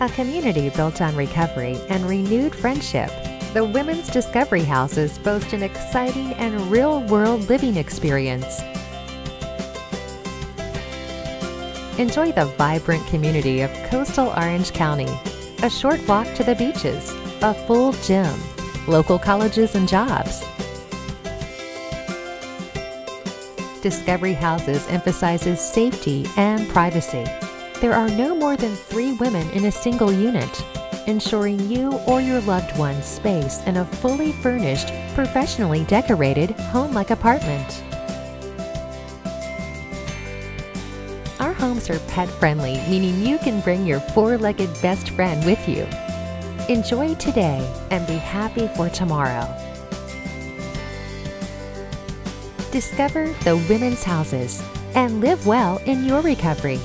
a community built on recovery and renewed friendship. The Women's Discovery Houses boast an exciting and real world living experience. Enjoy the vibrant community of coastal Orange County, a short walk to the beaches, a full gym, local colleges and jobs. Discovery Houses emphasizes safety and privacy. There are no more than three women in a single unit, ensuring you or your loved one's space in a fully furnished, professionally decorated home-like apartment. Our homes are pet-friendly, meaning you can bring your four-legged best friend with you. Enjoy today and be happy for tomorrow. Discover the women's houses and live well in your recovery.